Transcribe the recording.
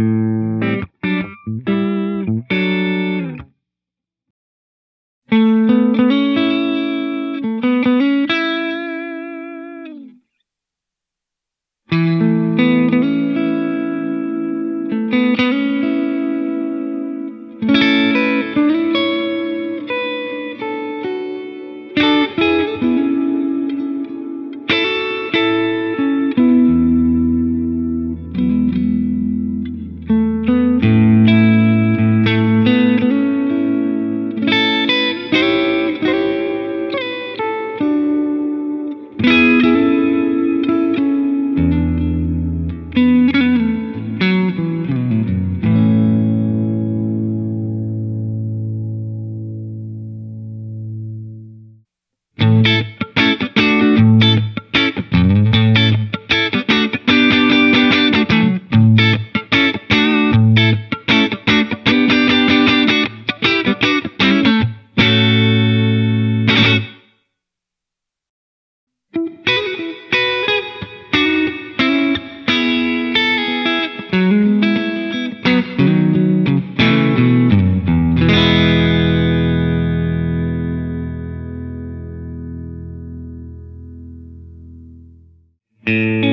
you Mm-hmm.